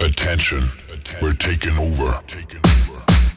Attention, we're taking over. Taking over.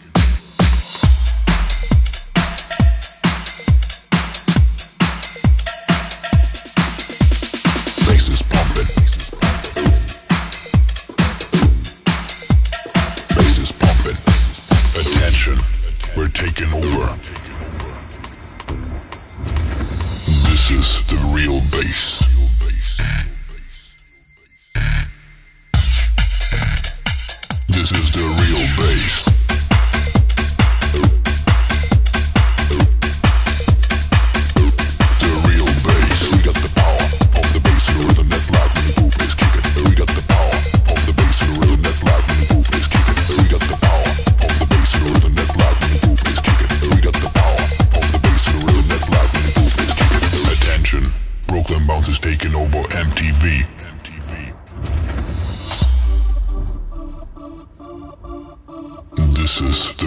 MTV. MTV. This is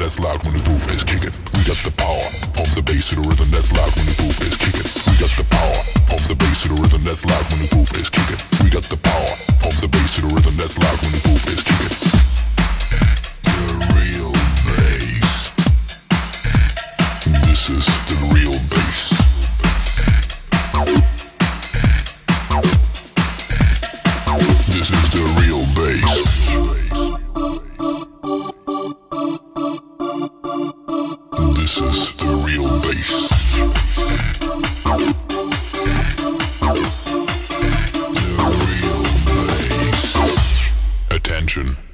that's loud when the groove is kicking. We got the power of the bass to the rhythm that's loud when the groove is kicking. We got the power of the bass to the rhythm that's loud when the groove is attention.